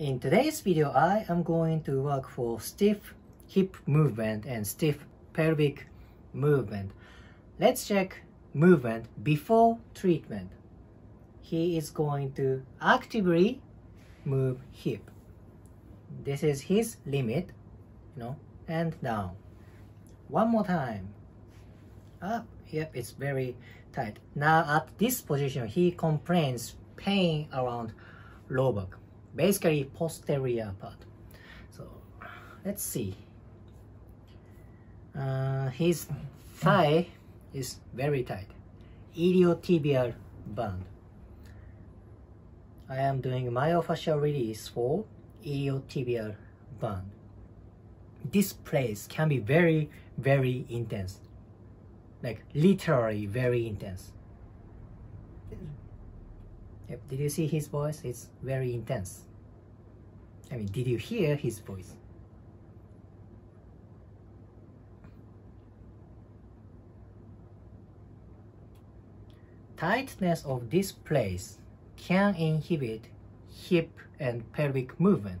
In today's video, I am going to work for stiff hip movement and stiff pelvic movement. Let's check movement before treatment. He is going to actively move hip. This is his limit, you know, and down. One more time. Up, yep, it's very tight. Now at this position, he complains pain around low back basically posterior part. So let's see. Uh, his thigh is very tight. Iliotibial band. I am doing myofascial release for iliotibial band. This place can be very very intense. Like literally very intense Yep. Did you see his voice? It's very intense. I mean, did you hear his voice? Tightness of this place can inhibit hip and pelvic movement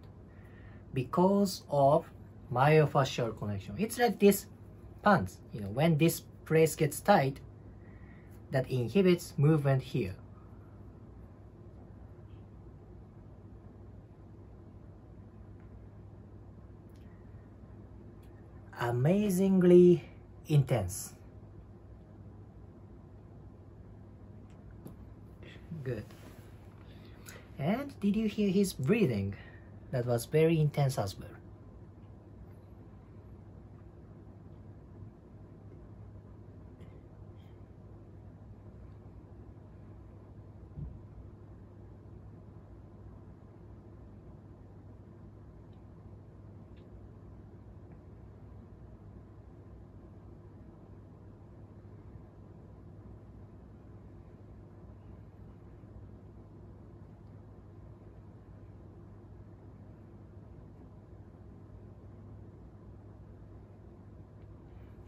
because of myofascial connection. It's like this pants, you know, when this place gets tight, that inhibits movement here. Amazingly intense. Good. And did you hear his breathing? That was very intense as well.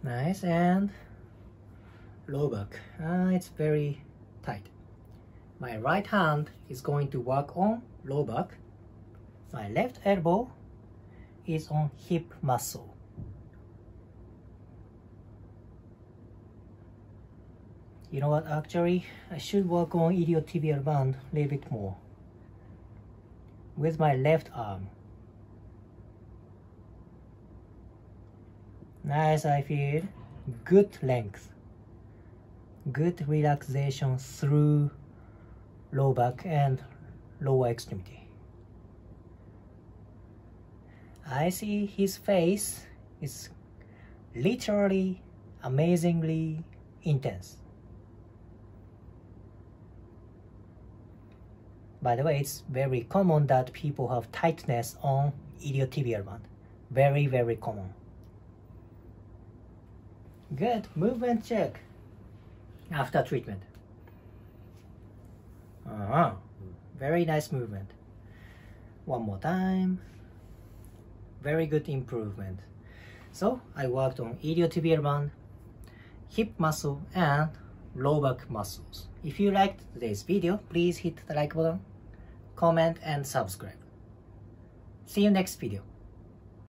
Nice and low back uh, it's very tight. My right hand is going to work on low back my left elbow is on hip muscle. You know what actually I should work on iliotibial band a little bit more. With my left arm Nice, I feel. Good length. Good relaxation through low back and lower extremity. I see his face is literally amazingly intense. By the way, it's very common that people have tightness on iliotibial band. Very, very common. Good. Movement check after treatment. Uh -huh. Very nice movement. One more time. Very good improvement. So I worked on iliotibial band, hip muscle, and low back muscles. If you liked today's video, please hit the like button, comment, and subscribe. See you next video.